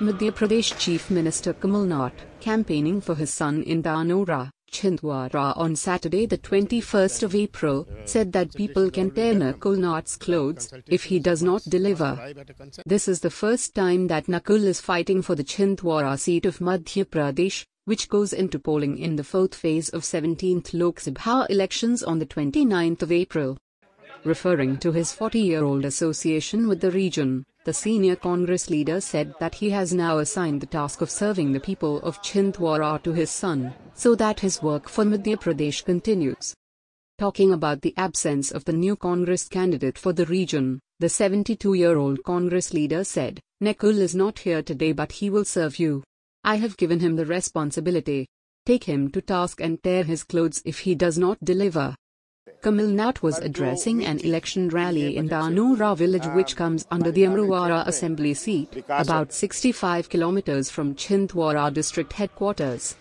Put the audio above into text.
Madhya Pradesh Chief Minister Kamal Nath, campaigning for his son in Dhanora, Chhindwara on Saturday the 21st of April, said that people can tear Nakul Nath's clothes if he does not deliver. This is the first time that Nakul is fighting for the Chhindwara seat of Madhya Pradesh, which goes into polling in the fourth phase of 17th Lok Sabha elections on the 29th of April. Referring to his 40-year-old association with the region, the senior Congress leader said that he has now assigned the task of serving the people of Chhindwara to his son, so that his work for Madhya Pradesh continues. Talking about the absence of the new Congress candidate for the region, the 72-year-old Congress leader said, Nakul is not here today but he will serve you. I have given him the responsibility. Take him to task and tear his clothes if he does not deliver. Kamal Nath was addressing an election rally in Dhanora village which comes under the Amarwara assembly seat, about 65 kilometers from Chhindwara district headquarters.